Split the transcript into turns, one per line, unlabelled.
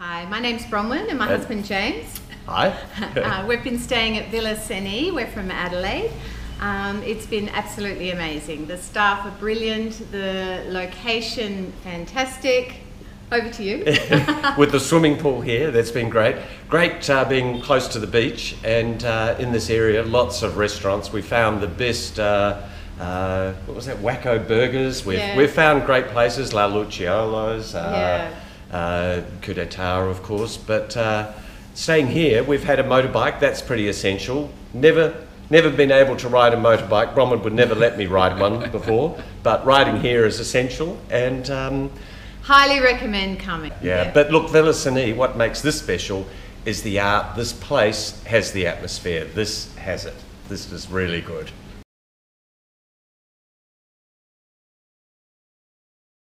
Hi, my name's Bronwyn and my
Uh,
husband James.
Hi.
uh, we've been staying at Villa Seni. We're from Adelaide. Um, it's been absolutely amazing. The staff are brilliant. The location fantastic. Over to you.
With the swimming pool here, that's been great. Great uh, being close to the beach and uh, in this area, lots of restaurants. We found the best. Uh, uh, what was that? Wacko Burgers. We've,
Yeah.
we've found great places, La Lucciola's, uh,
Yeah.
Uh, Ku De Ta, of course. But uh, staying here, we've had a motorbike. That's pretty essential. Never, never been able to ride a motorbike. Bronwyn would never let me ride one before, but riding here is essential. And um,
Highly recommend coming.
yeah, but look, Villa Seni, what makes this special is the art. This place has the atmosphere. This has it. This is really good.